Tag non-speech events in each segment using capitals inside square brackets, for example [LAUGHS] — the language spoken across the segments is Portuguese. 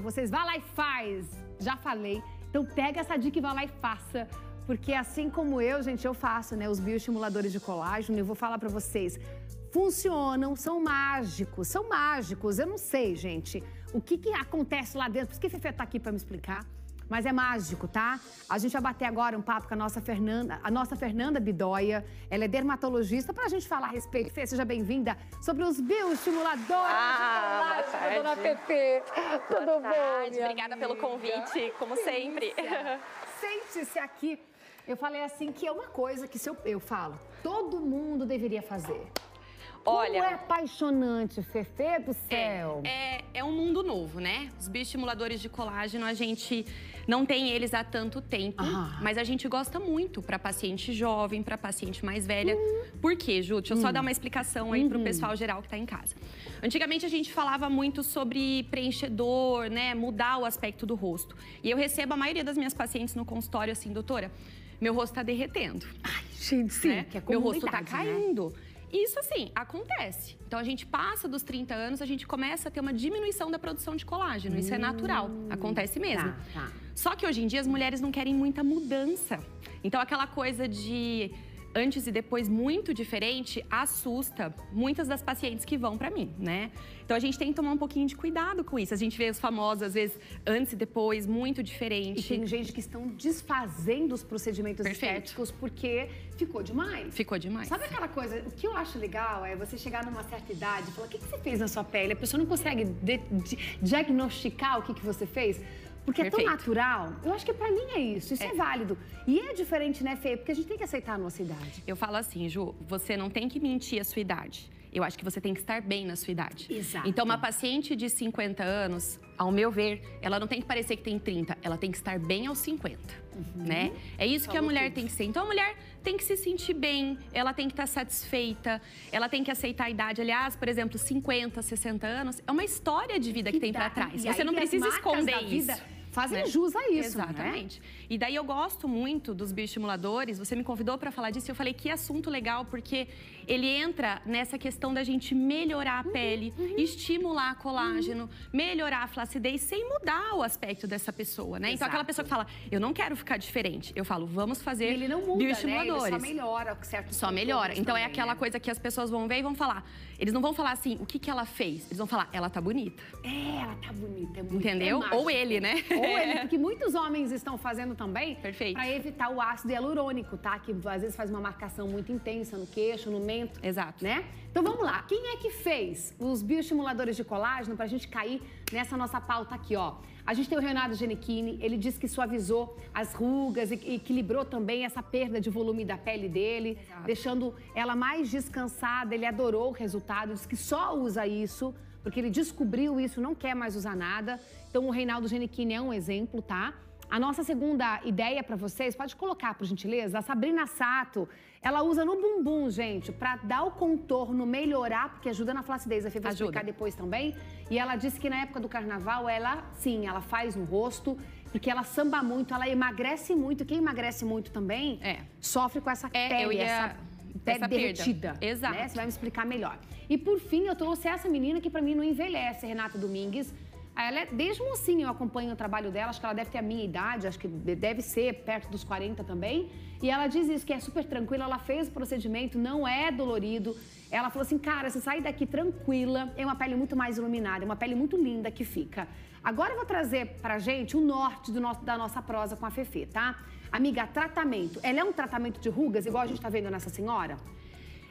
vocês. Vá lá e faz. Já falei. Então pega essa dica e vá lá e faça. Porque assim como eu, gente, eu faço, né, os bioestimuladores de colágeno, eu vou falar para vocês. Funcionam, são mágicos, são mágicos. Eu não sei, gente, o que, que acontece lá dentro. Por isso que a Fefe tá aqui para me explicar mas é mágico, tá? A gente vai bater agora um papo com a nossa Fernanda, a nossa Fernanda Bidóia. Ela é dermatologista para a gente falar a respeito. Fê, seja bem-vinda sobre os bioestimuladores ah, dona Pepe. Tudo boa bom? Tarde. Obrigada amiga. pelo convite, como que sempre. [LAUGHS] Sente-se aqui. Eu falei assim que é uma coisa que se eu, eu falo, todo mundo deveria fazer. Olha, Como é apaixonante, Fefe do céu. É, é, é, um mundo novo, né? Os bioestimuladores de colágeno, a gente não tem eles há tanto tempo, ah. mas a gente gosta muito para paciente jovem, para paciente mais velha. Uhum. Por quê, Ju? Deixa eu só hum. dar uma explicação aí uhum. pro pessoal geral que tá em casa. Antigamente a gente falava muito sobre preenchedor, né? Mudar o aspecto do rosto. E eu recebo a maioria das minhas pacientes no consultório assim, doutora, meu rosto tá derretendo. Ai, gente, sim. Né? Que é meu rosto tá né? caindo. Né? Isso, assim, acontece. Então, a gente passa dos 30 anos, a gente começa a ter uma diminuição da produção de colágeno. Isso é natural, hum, acontece mesmo. Tá, tá. Só que hoje em dia as mulheres não querem muita mudança. Então, aquela coisa de antes e depois muito diferente assusta muitas das pacientes que vão para mim, né? Então a gente tem que tomar um pouquinho de cuidado com isso. A gente vê os famosos, às vezes, antes e depois, muito diferente. E tem gente que estão desfazendo os procedimentos Perfeito. estéticos porque ficou demais. Ficou demais. Sabe aquela coisa, o que eu acho legal é você chegar numa certa idade e falar, o que, que você fez na sua pele? A pessoa não consegue diagnosticar o que, que você fez. Porque Perfeito. é tão natural. Eu acho que para mim é isso. Isso é. é. válido. E é diferente, né, Fê? Porque a gente tem que aceitar a nossa idade. Eu falo assim, Ju, você não tem que mentir a sua idade. Eu acho que você tem que estar bem na sua idade. Exato. Então, uma paciente de 50 anos, ao meu ver, ela não tem que parecer que tem 30, ela tem que estar bem aos 50, uhum. né? É isso que a mulher tem que ser. Então, a mulher tem que se sentir bem, ela tem que estar satisfeita, ela tem que aceitar a idade. Aliás, por exemplo, 50, 60 anos, é uma história de vida que, que tem para trás. Você não precisa esconder isso. Fazem né? jus a isso. Né? Exatamente. Né? E daí eu gosto muito dos bioestimuladores. Você me convidou para falar disso e eu falei que assunto legal, porque ele entra nessa questão da gente melhorar a uhum, pele, uhum. estimular colágeno, uhum. melhorar a flacidez sem mudar o aspecto dessa pessoa, né? Exato. Então aquela pessoa que fala, eu não quero ficar diferente, eu falo, vamos fazer ele não muda, bioestimuladores. Né? Ele só melhora certo Só melhora. Então é também, é aquela né? coisa que as pessoas vão ver e vão falar. Eles não vão falar assim, o que, que ela fez? Eles vão falar, ela tá bonita. É, ela tá bonita. É muito Entendeu? É Ou ele, né? Ou ele, porque muitos homens estão fazendo também para evitar o ácido hialurônico, tá? Que às vezes faz uma marcação muito intensa no queixo, no mento. Exato. Né? Então vamos lá. Quem é que fez os bioestimuladores de colágeno para a gente cair nessa nossa pauta aqui, ó? A gente tem o Renato Genichini, ele disse que suavizou as rugas e equilibrou também essa perda de volume da pele dele, Exato. deixando ela mais descansada. Ele adorou o resultado, disse que só usa isso porque ele descobriu isso, não quer mais usar nada. Então o Reinaldo Genichini é um exemplo, tá? A nossa segunda ideia para vocês, pode colocar, por gentileza, a Sabrina Sato. Ela usa no bumbum, gente, para dar o contorno, melhorar, porque ajuda na flacidez. A Fê vai ajuda. explicar depois também. E ela disse que na época do carnaval, ela, sim, ela faz no rosto, porque ela samba muito, ela emagrece muito. Quem emagrece muito também é. sofre com essa é, pele, ia... essa essa derretida. Perda. Exato. Né? Você vai me explicar melhor. E por fim, eu trouxe essa menina que para mim não envelhece, Renata Domingues. Ela é, desde mocinha eu acompanho o trabalho dela, acho que ela deve ter a minha idade, acho que deve ser perto dos 40 também. E ela diz isso, que é super tranquila, ela fez o procedimento, não é dolorido. Ela falou assim, cara, você sai daqui tranquila, é uma pele muito mais iluminada, é uma pele muito linda que fica. Agora eu vou trazer pra gente o norte nosso, da nossa prosa com a Fefe, tá? Amiga, tratamento. Ela é um tratamento de rugas, igual a gente tá vendo nessa senhora?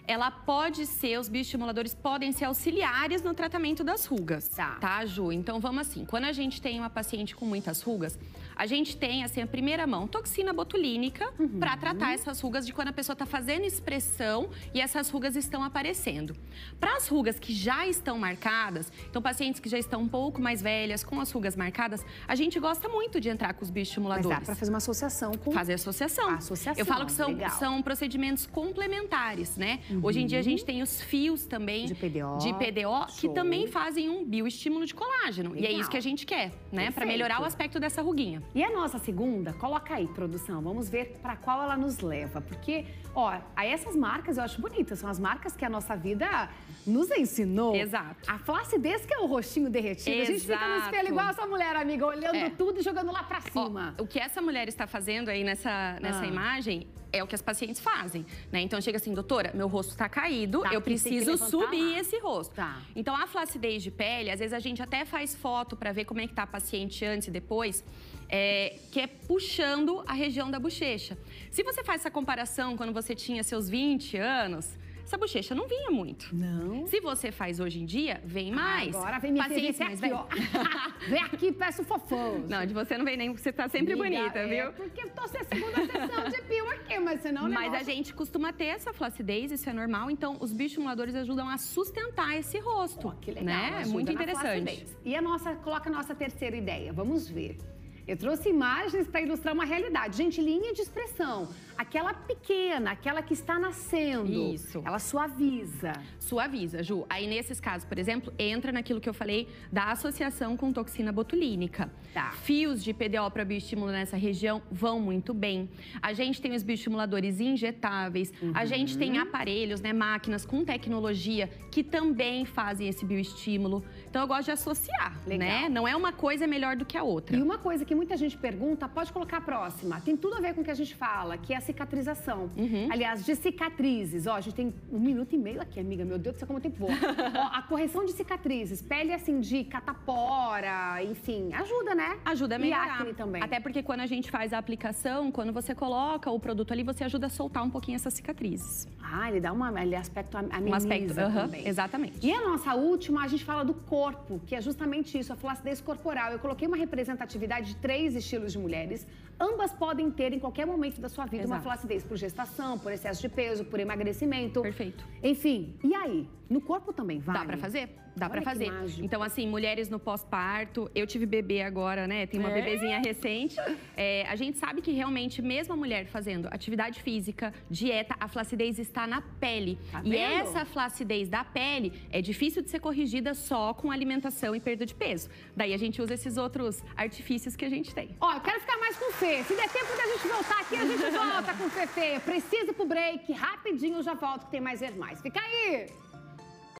ela pode ser, os bioestimuladores podem ser auxiliares no tratamento das rugas. Tá. Tá, Ju? Então vamos assim, quando a gente tem uma paciente com muitas rugas, a gente tem, assim, a primeira mão, toxina botulínica uhum. para tratar essas rugas de quando a pessoa está fazendo expressão e essas rugas estão aparecendo. Para as rugas que já estão marcadas, então pacientes que já estão um pouco mais velhas, com as rugas marcadas, a gente gosta muito de entrar com os bioestimuladores. Mas dá para fazer uma associação com... Fazer associação. associação, Eu falo que são, são procedimentos complementares, né? Uhum. Hoje em dia a gente tem os fios também de PDO, de PDO que também fazem um bioestímulo de colágeno. Legal. E é isso que a gente quer, né? Para melhorar o aspecto dessa ruguinha. E a nossa segunda, coloca aí, produção. Vamos ver para qual ela nos leva. Porque, ó, a essas marcas eu acho bonitas. São as marcas que a nossa vida nos ensinou. Exato. A flacidez que é o rostinho derretido. Exato. A gente fica no espelho igual essa mulher, amiga, olhando é. tudo e jogando lá para cima. Ó, o que essa mulher está fazendo aí nessa, nessa ah. imagem é o que as pacientes fazem, né? Então chega assim, doutora, meu rosto está caído, tá, eu preciso subir lá. esse rosto. Tá. Então a flacidez de pele, às vezes a gente até faz foto para ver como é que tá a paciente antes e depois. É, que é puxando a região da bochecha. Se você faz essa comparação quando você tinha seus 20 anos, essa bochecha não vinha muito. Não. Se você faz hoje em dia, vem mais. Agora vem me Paciência, aqui, ó. [LAUGHS] vem aqui, peço fofão. Não, de você não vem nem, você tá sempre Amiga, bonita, é, viu? porque eu tô sem a segunda sessão de pio aqui, mas senão Mas negócio... a gente costuma ter essa flacidez, isso é normal, então os bioestimuladores ajudam a sustentar esse rosto. Oh, que legal, né? É muito interessante. E a nossa, coloca a nossa terceira ideia, vamos ver. Eu trouxe imagens para ilustrar uma realidade. Gente, linha de expressão aquela pequena, aquela que está nascendo. Isso. Ela suaviza. Suaviza, Ju. Aí, nesses casos, por exemplo, entra naquilo que eu falei da associação com toxina botulínica. Tá. Fios de PDO para bioestímulo nessa região vão muito bem. A gente tem os bioestimuladores injetáveis. Uhum. A gente tem aparelhos, né, máquinas com tecnologia que também fazem esse bioestímulo. Então, eu gosto de associar, né? Legal. né? Não é uma coisa melhor do que a outra. E uma coisa que muita gente pergunta, pode colocar a próxima. Tem tudo a ver com o que a gente fala, que é cicatrização. Uhum. Aliás, de cicatrizes. Ó, a gente tem um minuto e meio aqui, amiga. Meu Deus do céu, como o tempo voa. Ó, a correção de cicatrizes, pele assim de catapora, enfim, ajuda, né? Ajuda a melhorar. E acne também. Até porque quando a gente faz a aplicação, quando você coloca o produto ali, você ajuda a soltar um pouquinho essas cicatrizes. Ah, ele dá uma, ele aspecto ameniza um aspecto, também. Exatamente. E a nossa última, a gente fala do corpo, que é justamente isso, a flacidez corporal. Eu coloquei uma representatividade de três estilos de mulheres. Ambas podem ter em qualquer momento da sua vida Exato. uma flacidez por gestação, por excesso de peso, por emagrecimento. Perfeito. Enfim, e aí? No corpo também vai? Dá para fazer? Dá para fazer. Então, assim, mulheres no pós-parto, eu tive bebê agora, né? Tem uma é? bebezinha recente. É, a gente sabe que realmente, mesmo a mulher fazendo atividade física, dieta, a flacidez está na pele. Tá e essa flacidez da pele é difícil de ser corrigida só com alimentação e perda de peso. Daí a gente usa esses outros artifícios que a gente tem. Ó, eu quero ficar mais com o Fê. Se der tempo da gente voltar aqui, a gente [LAUGHS] volta com o Fê. Fê. Preciso pro break. Rapidinho eu já volto que tem mais mais. Fica aí!